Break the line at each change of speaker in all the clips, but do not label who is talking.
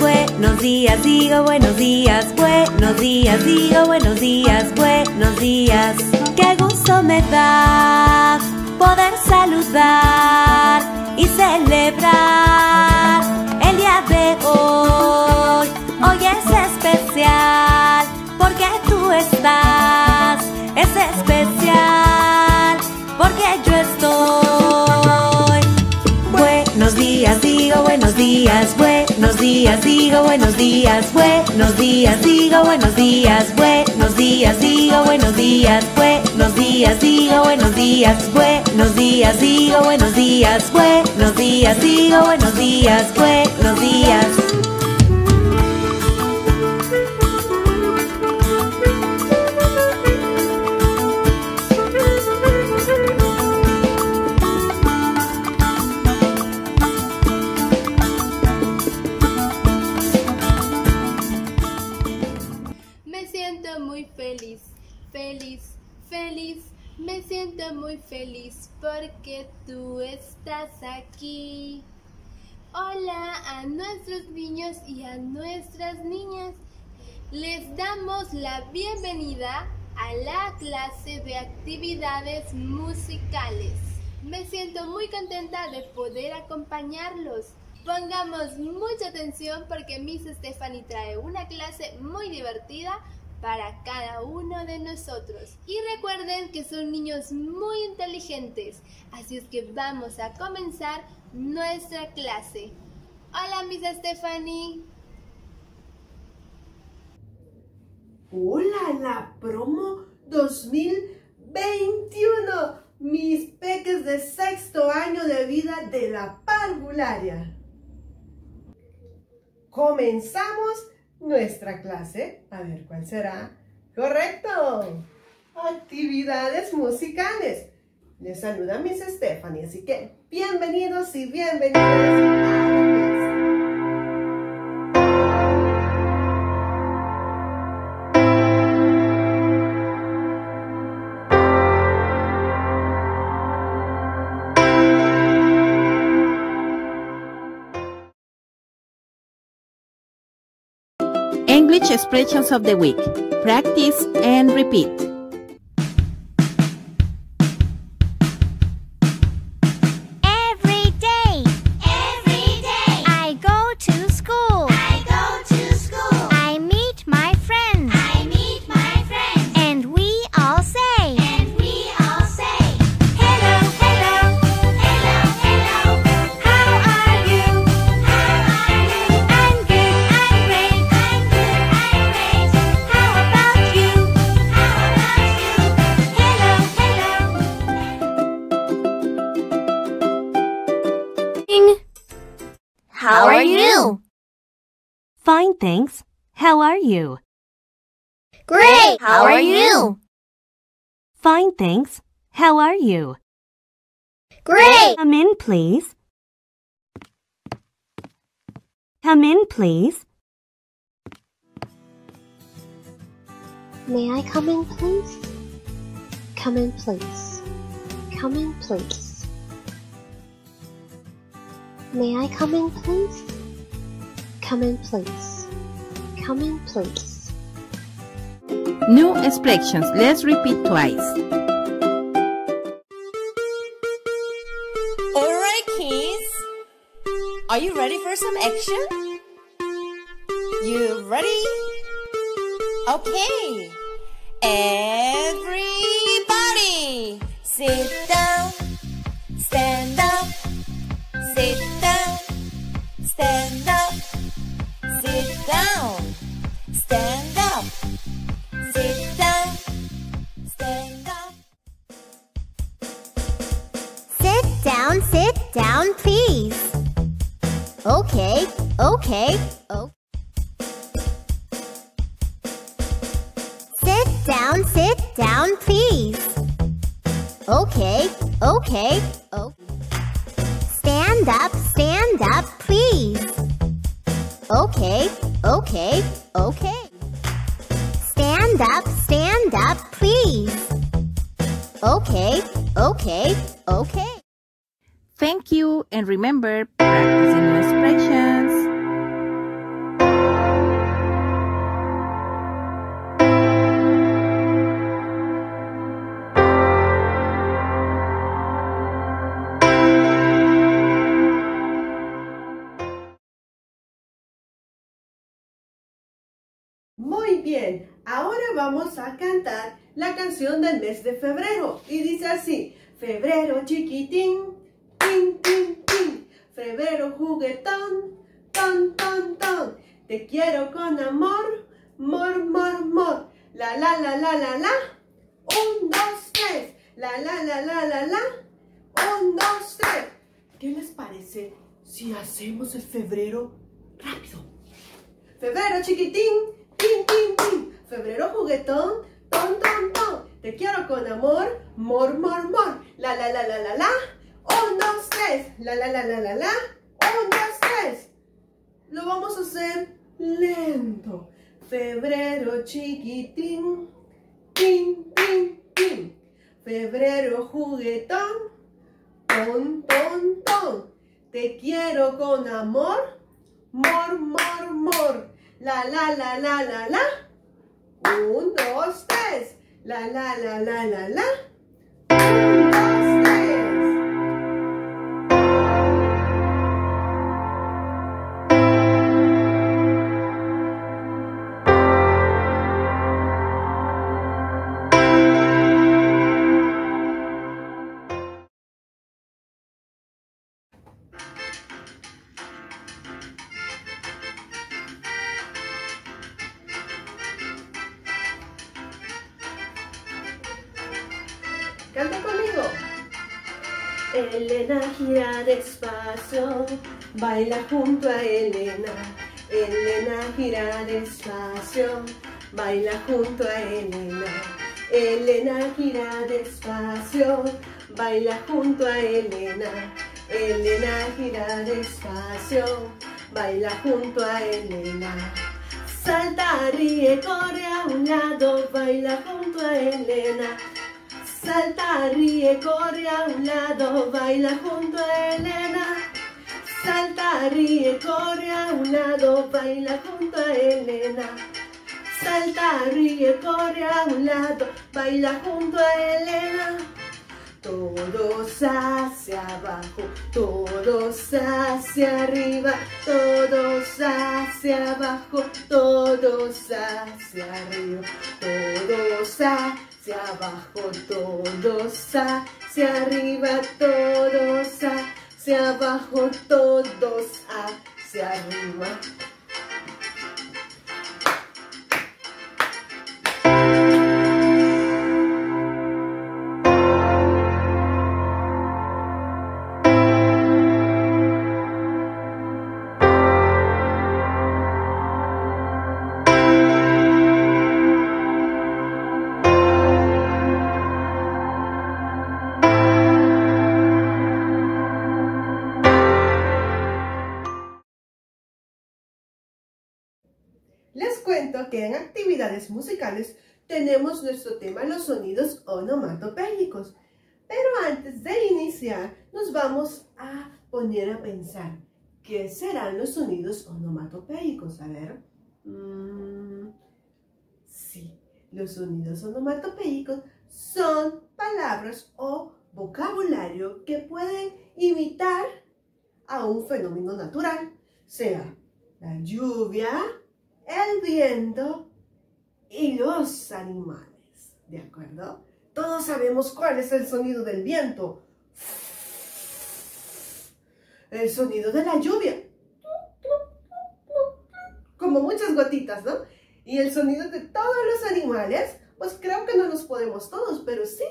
buenos días, digo buenos días, buenos días, digo buenos días, buenos días. Qué gusto me da poder saludar y celebrar el día de hoy. Días, digo buenos días, buenos días, digo buenos días, buenos días, digo buenos días, buenos días, digo buenos días, buenos días, digo buenos días, buenos días, digo buenos días, buenos días.
Estás aquí. Hola a nuestros niños y a nuestras niñas. Les damos la bienvenida a la clase de actividades musicales. Me siento muy contenta de poder acompañarlos. Pongamos mucha atención porque Miss Stephanie trae una clase muy divertida para cada uno de nosotros. Y recuerden que son niños muy inteligentes, así es que vamos a comenzar nuestra clase. Hola Miss Stephanie.
Hola, la promo 2021. Mis peques de sexto año de vida de la parvularia. Comenzamos nuestra clase. A ver, ¿cuál será? Correcto. Actividades musicales. Les saluda Miss Stephanie, así que bienvenidos y bienvenidas a la clase.
English expressions of the week. Practice and repeat.
Fine, thanks. How are you?
Great. How are you?
Fine, thanks. How are you?
Great.
Come in, please. Come in, please.
May I come in, please? Come in, please. Come in, please. May I come in, please? Come in, please. Come in, please.
New expressions. Let's repeat twice.
Alright, kids. Are you ready for some action? You ready? Okay. Everybody, sit down, stand up, sit down, stand up, sit down, down,
please. Okay, okay, oh. Sit down, sit down, please. Okay, okay, oh. Stand up, stand up, please. Okay, okay, okay. Stand up, stand up, please. Okay, okay, okay.
Thank you and remember practicing new expressions.
Muy bien, ahora vamos a cantar la canción del mes de febrero. Y dice así, febrero chiquitín, Febrero juguetón, ton, ton, ton. Te quiero con amor, mor, mor, mor. La, la, la, la, la, la. Un, dos, tres. La, la, la, la, la, la. Un, dos, tres. ¿Qué les parece si hacemos el febrero rápido? Febrero chiquitín, tin, tin, tin. Febrero juguetón, ton, ton, ton. Te quiero con amor, mor, mor, mor. La, la, la, la, la, la. Un, dos, tres. La, la, la, la, la, la. Un, dos, tres. Lo vamos a hacer lento. Febrero chiquitín, tin, tin, tin. Febrero juguetón, ton, ton, ton. Te quiero con amor, mor, mor, mor. La, la, la, la, la, la. Un, dos, tres. La, la, la, la, la, la. Gira despacio, baila junto a Elena. Elena gira despacio, baila junto a Elena. Elena gira despacio, baila junto a Elena. Elena gira despacio, baila junto a Elena. Salta, ríe, corre a un lado, baila junto a Elena. Salta, ríe, corre a un lado, baila junto a Elena. Salta, ríe, corre a un lado, baila junto a Elena. Salta, ríe, corre a un lado, baila junto a Elena. Todos hacia abajo, todos hacia arriba, todos hacia abajo, todos hacia arriba, todos hacia abajo, todos hacia arriba, todos hacia abajo, todos hacia arriba. Les cuento que en actividades musicales tenemos nuestro tema los sonidos onomatopéyicos. Pero antes de iniciar, nos vamos a poner a pensar, ¿qué serán los sonidos onomatopéyicos? A ver. mm, sí, los sonidos onomatopéyicos son palabras o vocabulario que pueden imitar a un fenómeno natural, sea la lluvia, el viento y los animales. ¿De acuerdo? Todos sabemos cuál es el sonido del viento. El sonido de la lluvia. Como muchas gotitas, ¿no? Y el sonido de todos los animales, pues creo que no los podemos todos, pero sí,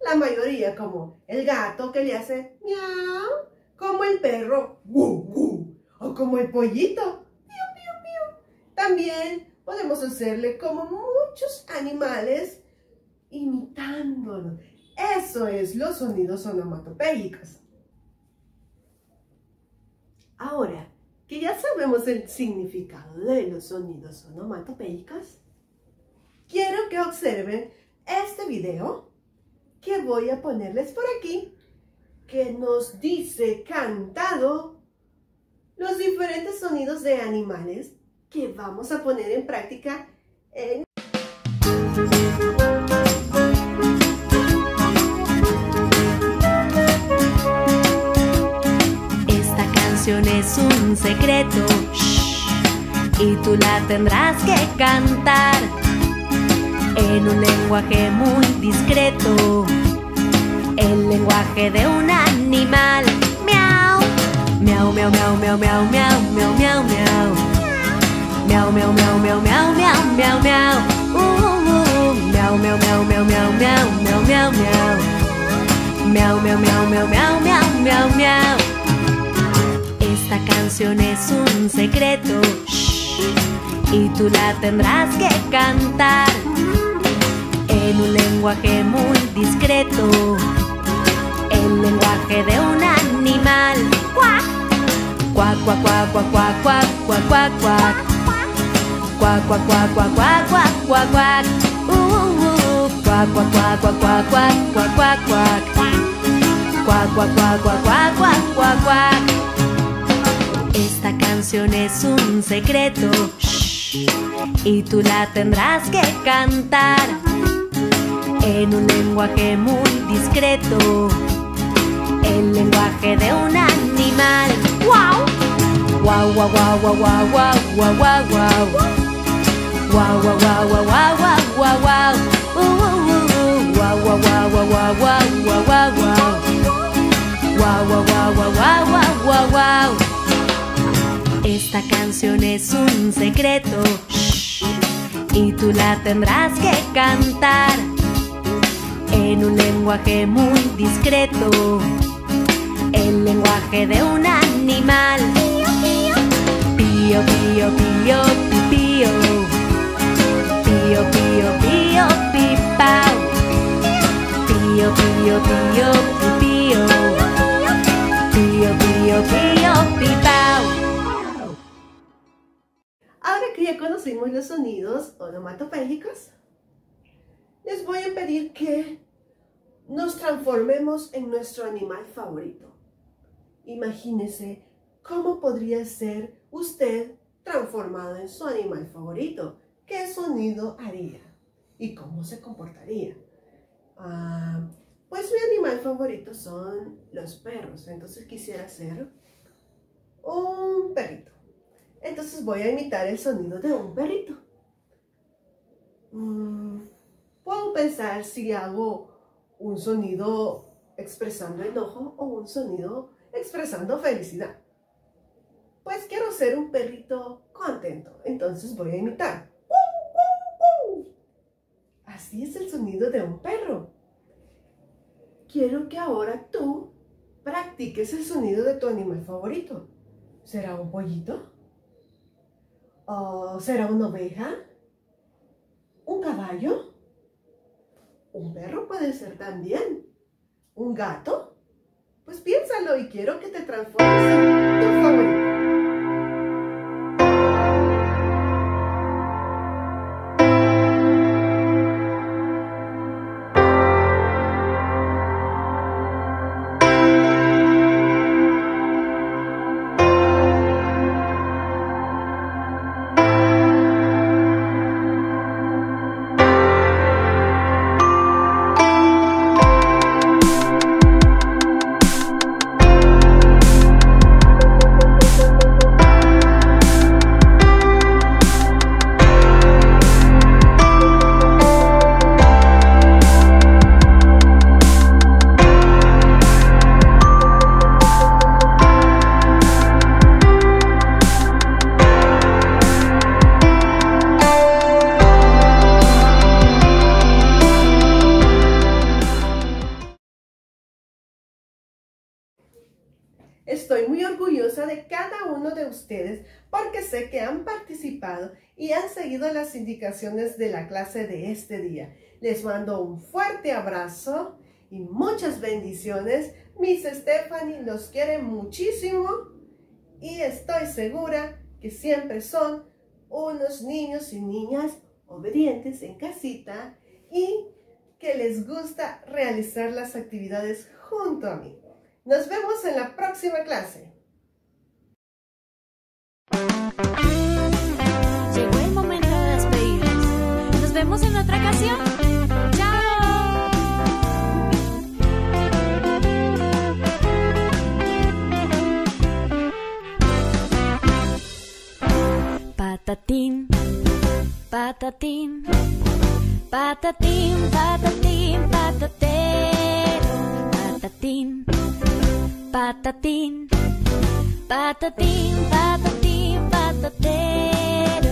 la mayoría, como el gato que le hace miau, como el perro, gu, o como el pollito. También podemos hacerle como muchos animales imitándolo. Eso es los sonidos onomatopéyicos. Ahora que ya sabemos el significado de los sonidos onomatopéyicos, quiero que observen este video que voy a ponerles por aquí, que nos dice cantado los diferentes sonidos de animales que vamos a poner en práctica en
Esta canción es un secreto shh, y tú la tendrás que cantar en un lenguaje muy discreto, el lenguaje de un animal. Miau, miau, miau, miau, miau, miau, miau, miau, miau, miau. Miau, miau, miau, miau, miau, miau, miau, miau. Uh, uh, uh. Miau, miau, miau, miau, miau, miau, miau, miau, miau. Miau, miau, miau, miau, miau, miau, miau, miau. Esta canción es un secreto shh, y tú la tendrás que cantar en un lenguaje muy discreto, el lenguaje de un animal. ¡Cuac! Cuac, cuac, cuac, cuac, cuac, cuac, cuac, cuac, cuac. Cuac, cuac, cuac, cuac, cuac, cuac, cuac. Uh, uh, uh. Cuac, cuac, cuac, cuac, cuac, cuac. Esta canción es un secreto y tú la tendrás que cantar en un lenguaje muy discreto, el lenguaje de un animal. ¡Wow! ¡Wow, wow, wow, wow, wow, wow, wow, wow, wow! ¡Wow, wow, wow, wow, wow, wow, wow! Uh, uh, uh, ¡Wow, wow, wow, wow, wow, wow, wow, wow, wow! ¡Wow, wow, wow, wow, wow, wow, wow! Esta canción es un secreto shh, y tú la tendrás que cantar en un lenguaje muy discreto, el lenguaje de un animal. Pío, pío, pío, pi, pío. Pío, pío, pío, pi, pau. Pío, pío, pío, pío. Pío, pío, pío, pi, pau.
Ahora que ya conocimos los sonidos onomatopéyicos, les voy a pedir que nos transformemos en nuestro animal favorito. Imagínese cómo podría ser usted transformado en su animal favorito. ¿Qué sonido haría? ¿Y cómo se comportaría? Ah, pues mi animal favorito son los perros. Entonces quisiera ser un perrito. Entonces voy a imitar el sonido de un perrito. Mm, Puedo pensar si hago un sonido expresando enojo o un sonido expresando felicidad. Pues quiero ser un perrito contento, entonces voy a imitar. Así es el sonido de un perro. Quiero que ahora tú practiques el sonido de tu animal favorito. ¿Será un pollito? ¿O será una oveja? ¿Un caballo? Un perro puede ser también. ¿Un gato? Pues piénsalo y quiero que te transformes en tu favorito. De ustedes porque sé que han participado y han seguido las indicaciones de la clase de este día. Les mando un fuerte abrazo y muchas bendiciones. Miss Stephanie los quiere muchísimo y estoy segura que siempre son unos niños y niñas obedientes en casita y que les gusta realizar las actividades junto a mí. Nos vemos en la próxima clase.
Llegó el momento de despedirnos. Nos vemos en otra ocasión. ¡Chao! Patatín, patatín, patatín, patatín, patatero, patatín, patatín, patatín, patatín, patatero. Chao,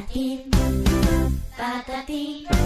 Patatín, patatín,